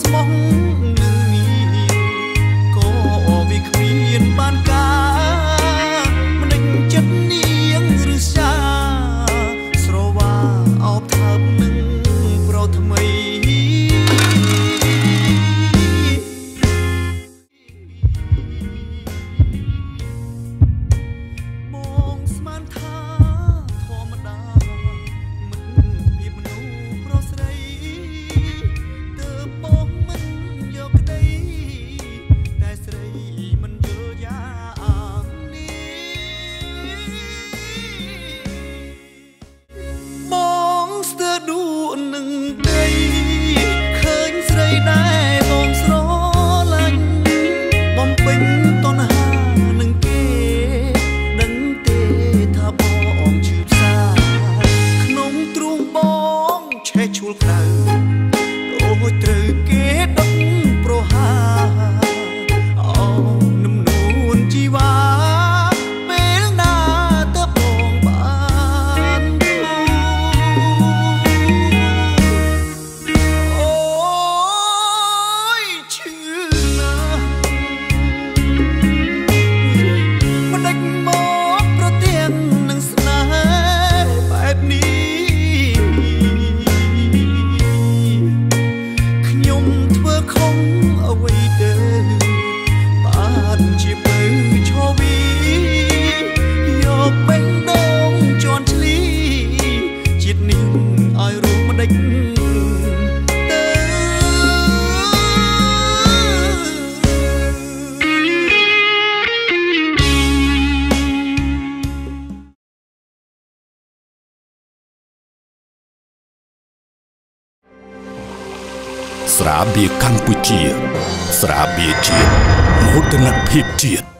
ស្មោះ ស្រាបៀរកម្ពុជា ស្រាបៀរជាតិមោទនភាពជាតិ